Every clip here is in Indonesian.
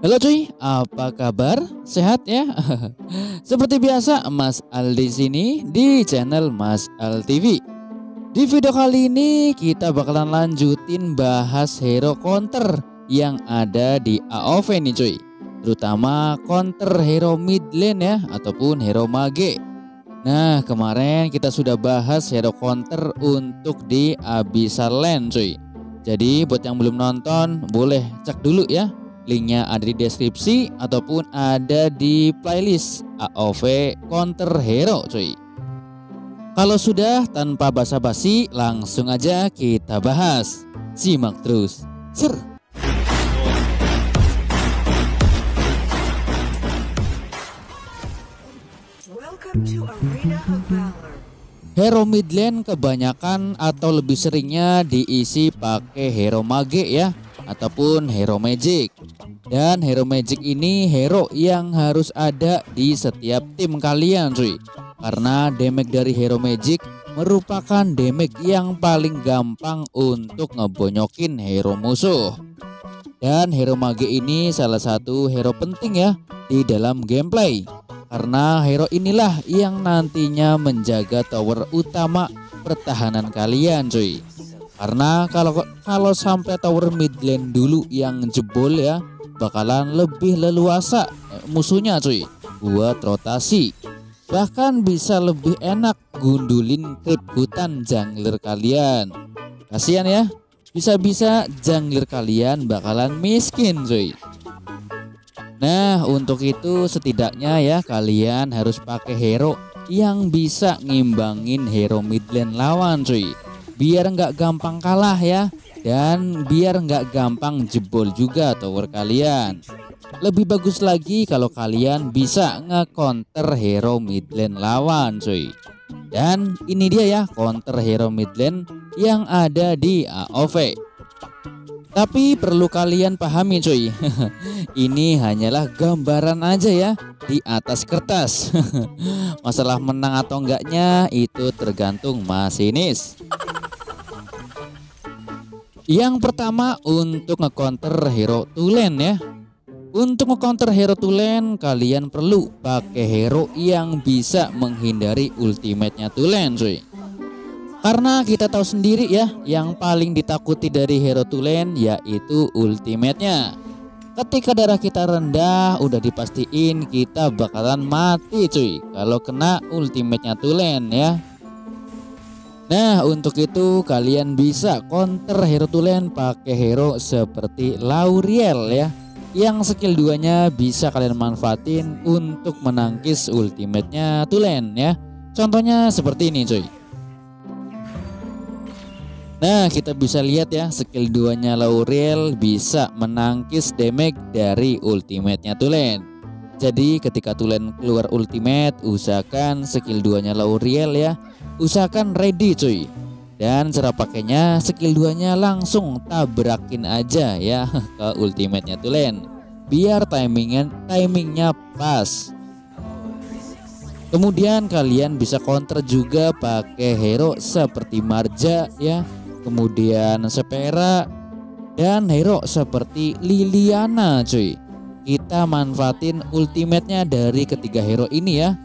Halo cuy, apa kabar? Sehat ya? Seperti biasa, Mas Al di sini di channel Mas Al TV. Di video kali ini kita bakalan lanjutin bahas hero counter yang ada di AOV nih cuy. Terutama counter hero mid lane ya ataupun hero mage. Nah, kemarin kita sudah bahas hero counter untuk di Abyssal Land cuy. Jadi buat yang belum nonton boleh cek dulu ya Linknya ada di deskripsi ataupun ada di playlist AOV Counter Hero cuy. Kalau sudah tanpa basa-basi langsung aja kita bahas. Simak terus. Ser. Hero mid lane kebanyakan atau lebih seringnya diisi pakai hero mage ya ataupun hero magic. Dan hero magic ini hero yang harus ada di setiap tim kalian cuy. Karena damage dari hero magic merupakan damage yang paling gampang untuk ngebonyokin hero musuh. Dan hero mage ini salah satu hero penting ya di dalam gameplay. Karena hero inilah yang nantinya menjaga tower utama pertahanan kalian cuy. Karena kalau kalau sampai tower mid lane dulu yang jebol ya bakalan lebih leluasa eh, musuhnya cuy buat rotasi. Bahkan bisa lebih enak gundulin creep hutan jungler kalian. Kasihan ya, bisa-bisa jungler kalian bakalan miskin cuy. Nah untuk itu setidaknya ya kalian harus pakai hero yang bisa ngimbangin hero mid lane lawan cuy biar nggak gampang kalah ya dan biar nggak gampang jebol juga tower kalian. Lebih bagus lagi kalau kalian bisa nge-counter hero mid lane lawan cuy. Dan ini dia ya counter hero mid lane yang ada di AOV. Tapi perlu kalian pahami cuy. ini hanyalah gambaran aja ya di atas kertas. Masalah menang atau enggaknya itu tergantung masinis. Yang pertama untuk nge-counter hero tulen ya. Untuk nge-counter hero tulen kalian perlu pakai hero yang bisa menghindari ultimate-nya tulen cuy. Karena kita tahu sendiri ya, yang paling ditakuti dari hero tulen yaitu ultimate-nya. Ketika darah kita rendah, udah dipastiin kita bakalan mati cuy kalau kena ultimate-nya tulen ya. Nah untuk itu kalian bisa counter hero tulen pakai hero seperti Lauriel ya. Yang skill 2 nya bisa kalian manfaatin untuk menangkis ultimate-nya Tulen ya. Contohnya seperti ini cuy. Nah kita bisa lihat ya skill 2 nya Lauriel bisa menangkis damage dari ultimate-nya Tulen Jadi ketika Tulen keluar ultimate usahakan skill 2 nya Lauriel ya. Usahakan ready cuy. Dan cara pakainya skill 2 nya langsung tabrakin aja ya ke ultimate-nya Tulen. Biar timingnya timingnya pas. Kemudian kalian bisa counter juga pakai hero seperti Marja ya. Kemudian Sepera. Dan hero seperti Liliana cuy kita manfaatin ultimate-nya dari ketiga hero ini ya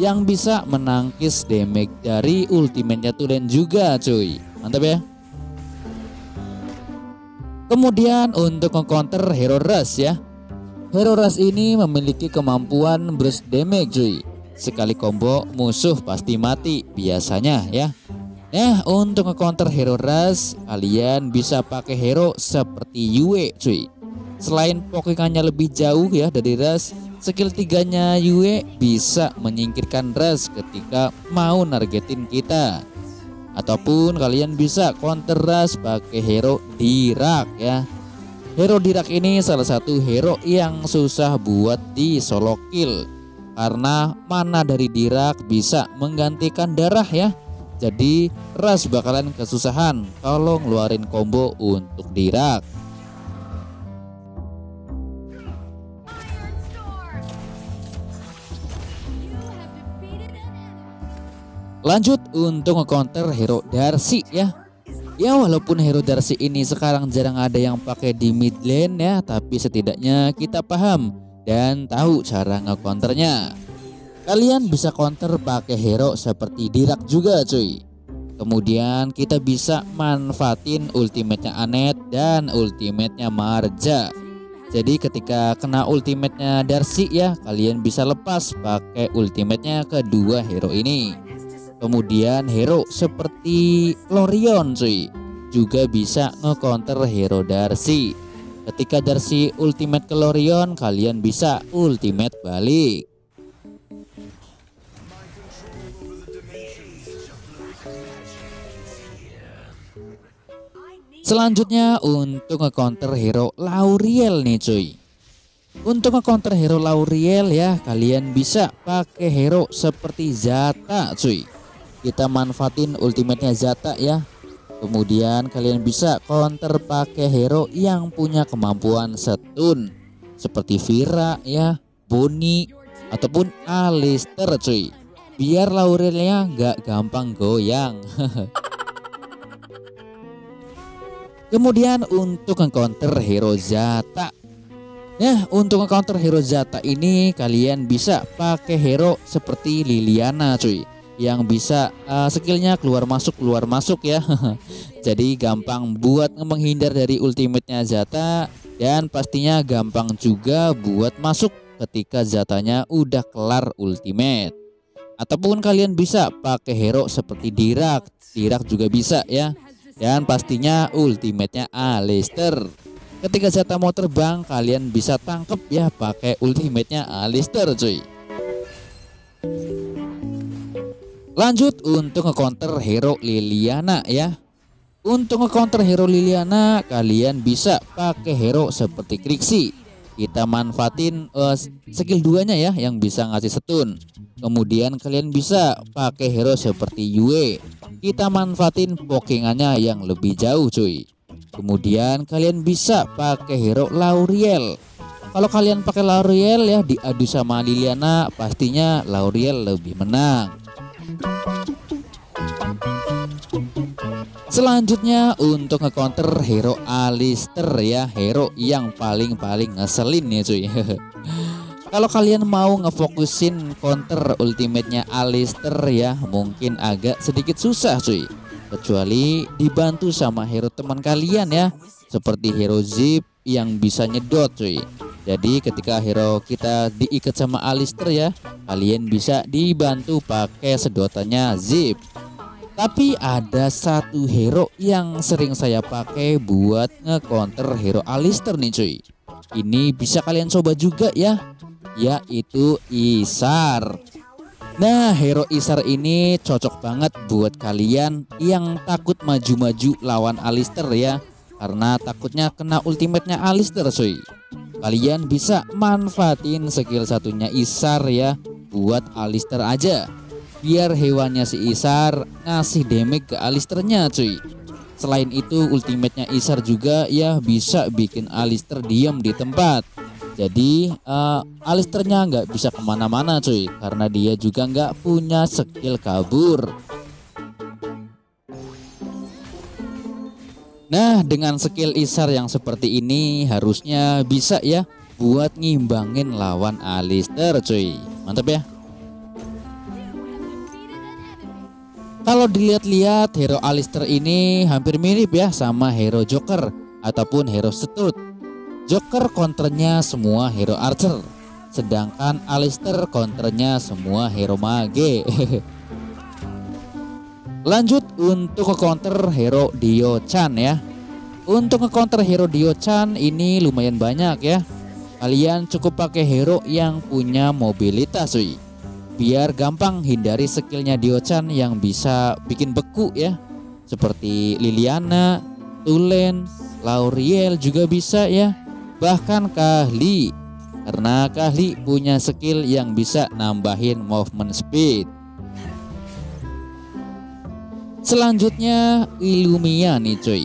yang bisa menangkis damage dari ultimate-nya Tulen juga cuy. Mantap ya. Kemudian untuk nge-counter Hero Rush ya. Hero Rush ini memiliki kemampuan burst damage cuy. Sekali combo musuh pasti mati biasanya ya. Nah untuk nge-counter Hero Rush kalian bisa pakai hero seperti Yue cuy Selain pokingannya lebih jauh ya dari Rush Skill tiganya Yue bisa menyingkirkan Ras ketika mau nargetin kita. Ataupun kalian bisa counter Ras pakai hero Dirak ya. Hero Dirak ini salah satu hero yang susah buat di solo kill karena mana dari Dirak bisa menggantikan darah ya. Jadi Ras bakalan kesusahan kalau ngeluarin combo untuk Dirak. Lanjut untuk nge-counter hero Darcy ya. Ya walaupun hero Darcy ini sekarang jarang ada yang pakai di mid lane ya Tapi setidaknya kita paham dan tahu cara ngecounternya Kalian bisa counter pakai hero seperti Dirak juga cuy. Kemudian kita bisa manfaatin ultimate-nya Anet dan ultimate-nya Marja. Jadi ketika kena ultimate-nya Darcy ya kalian bisa lepas pakai ultimate-nya kedua hero ini Kemudian hero seperti Lorion cuy juga bisa nge-counter hero Darcy. Ketika Darcy ultimate ke Lorion, kalian bisa ultimate balik. Selanjutnya untuk nge-counter hero Lauriel nih cuy. Untuk nge-counter hero Lauriel ya, kalian bisa pakai hero seperti Zata cuy kita manfaatin ultimate-nya Zata ya. Kemudian kalian bisa counter pakai hero yang punya kemampuan setun seperti Vira ya, Bonnie ataupun Alistair cuy. Biar Laurelnya nggak gampang goyang. Kemudian untuk counter hero Zata Nah untuk counter hero Zata ini kalian bisa pakai hero seperti Liliana cuy yang bisa uh, skillnya keluar masuk keluar masuk ya. Jadi gampang buat menghindar dari ultimate-nya Zata dan pastinya gampang juga buat masuk ketika Zatanya udah kelar ultimate. Ataupun kalian bisa pakai hero seperti Dirak Dirak juga bisa ya. Dan pastinya ultimate-nya Alistair. Ketika Zata mau terbang kalian bisa tangkep ya pakai ultimate-nya Alistair cuy Lanjut untuk ngecounter hero Liliana ya. Untuk ngecounter hero Liliana kalian bisa pakai hero seperti Krixi. Kita manfaatin uh, skill duanya ya yang bisa ngasih setun. Kemudian kalian bisa pakai hero seperti Yue. Kita manfaatin pokingannya yang lebih jauh cuy. Kemudian kalian bisa pakai hero Lauriel. Kalau kalian pakai Lauriel ya diadu sama Liliana pastinya Lauriel lebih menang. Selanjutnya untuk ngecounter hero Alistair ya. Hero yang paling-paling ngeselin ya cuy. Kalau kalian mau ngefokusin counter ultimate-nya Alistair ya Mungkin agak sedikit susah cuy. Kecuali dibantu sama hero teman kalian ya. Seperti hero Zip yang bisa nyedot cuy jadi ketika hero kita diikat sama Alistair ya Kalian bisa dibantu pakai sedotannya Zip tapi ada satu hero yang sering saya pakai buat nge-counter hero Alistair nih cuy. Ini bisa kalian coba juga ya, yaitu Isar. Nah, hero Isar ini cocok banget buat kalian yang takut maju-maju lawan Alistair ya. Karena takutnya kena ultimate-nya Alistair cuy. Kalian bisa manfaatin skill satunya Isar ya buat Alistair aja. Biar hewannya si Isar ngasih damage ke Alisternya cuy. Selain itu ultimate-nya Isar juga ya bisa bikin Alister diam di tempat. Jadi uh, Alisternya nggak bisa ke mana-mana cuy. Karena dia juga nggak punya skill kabur Nah dengan skill Isar yang seperti ini harusnya bisa ya buat ngimbangin lawan Alister cuy Mantap ya Kalau dilihat-lihat hero Alistair ini hampir mirip ya sama hero Joker ataupun hero Strut. Joker counternya semua hero Archer, sedangkan Alistair counternya semua hero Mage. Lanjut untuk ke counter hero Dio Chan ya. Untuk ke counter hero Dio Chan ini lumayan banyak ya. Kalian cukup pakai hero yang punya mobilitas cuy. Biar gampang hindari skillnya Diochan yang bisa bikin beku ya. Seperti Liliana, Tulen, Lauriel juga bisa ya. Bahkan Kahli. Karena Kahli punya skill yang bisa nambahin movement speed selanjutnya Illumia nih cuy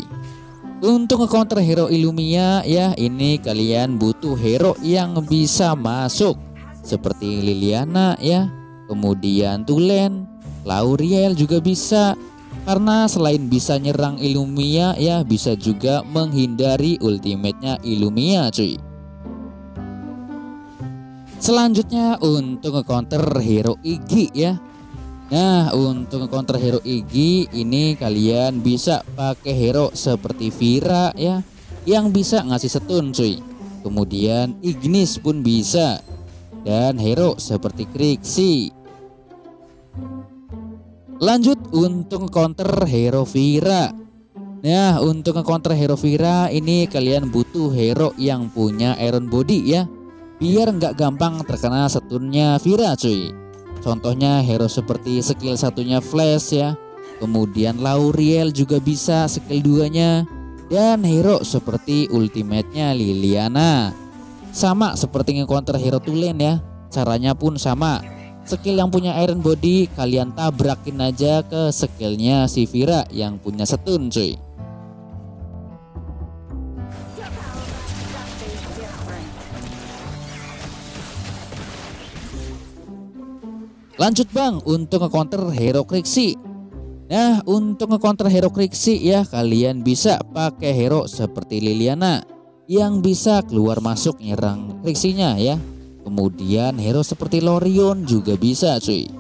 untuk nge-counter hero Illumia ya ini kalian butuh hero yang bisa masuk seperti Liliana ya kemudian Tulen, Lauriel juga bisa. Karena selain bisa nyerang Illumia ya bisa juga menghindari ultimate-nya Illumia cuy. Selanjutnya untuk nge-counter hero Iggy ya. Nah, untuk nge-counter hero Iggy ini kalian bisa pakai hero seperti Vira ya yang bisa ngasih stun cuy. Kemudian Ignis pun bisa dan hero seperti Krixi Lanjut untuk counter hero Vira. Nah, untuk counter hero Vira ini kalian butuh hero yang punya iron body ya. Biar nggak gampang terkena stunnya Vira cuy. Contohnya hero seperti skill satunya Flash ya. Kemudian Lauriel juga bisa skill duanya dan hero seperti ultimate-nya Liliana. Sama seperti nge-counter hero Tulen ya. Caranya pun sama skill yang punya iron body kalian tabrakin aja ke skillnya si Vira yang punya stun cuy Lanjut bang untuk nge-counter hero Krixi Nah untuk nge-counter hero Krixi ya kalian bisa pakai hero seperti Liliana Yang bisa keluar masuk nyerang Krixinya ya Kemudian hero seperti Lorion juga bisa cuy.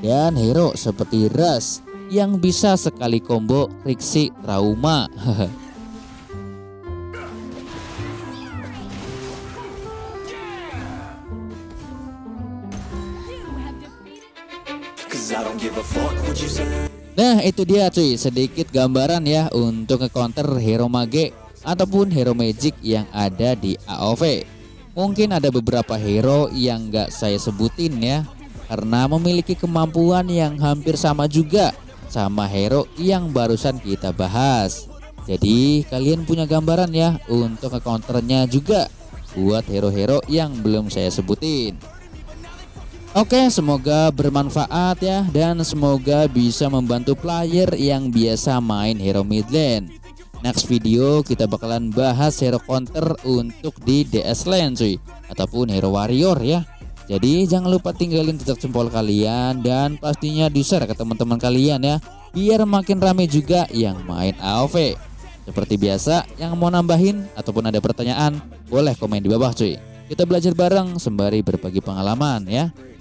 Dan hero seperti Ras yang bisa sekali combo Rixi Trauma. Nah itu dia cuy. Sedikit gambaran ya untuk nge-counter hero mage ataupun hero magic yang ada di AOV Mungkin ada beberapa hero yang gak saya sebutin ya Karena memiliki kemampuan yang hampir sama juga sama hero yang barusan kita bahas. Jadi kalian punya gambaran ya untuk nge-counternya juga Buat hero-hero yang belum saya sebutin Oke semoga bermanfaat ya Dan semoga bisa membantu player yang biasa main hero mid lane Next video kita bakalan bahas hero counter untuk di DS Lane cuy. Ataupun hero warrior ya. Jadi jangan lupa tinggalin jejak jempol kalian Dan pastinya di share ke teman-teman kalian ya. Biar makin rame juga yang main AOV Seperti biasa yang mau nambahin ataupun ada pertanyaan Boleh komen di bawah cuy. Kita belajar bareng sembari berbagi pengalaman ya